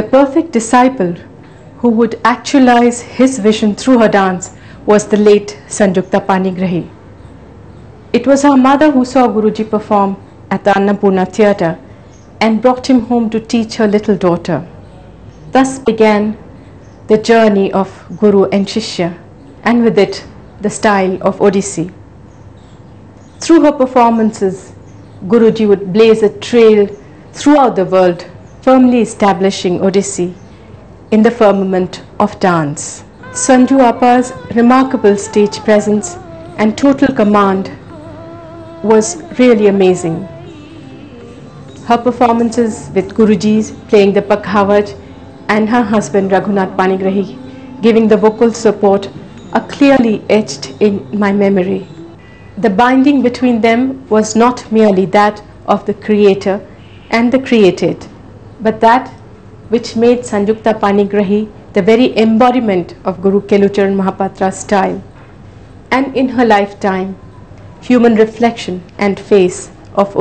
The perfect disciple who would actualize his vision through her dance was the late Sanjukta Panigrahi. It was her mother who saw Guruji perform at the Annapurna theatre and brought him home to teach her little daughter. Thus began the journey of Guru and Shishya and with it the style of Odissi. Through her performances, Guruji would blaze a trail throughout the world, firmly establishing Odissi in the firmament of dance. Sanju Appa's remarkable stage presence and total command was really amazing. Her performances with Guruji's playing the Pakhavaj and her husband Raghunath Panigrahi giving the vocal support are clearly etched in my memory. The binding between them was not merely that of the creator and the created, but that which made Sanjukta Panigrahi the very embodiment of Guru Kelucharan Mohapatra's style. And in her lifetime, human reflection and face of